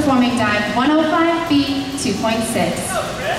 performing dive 105 feet, 2.6.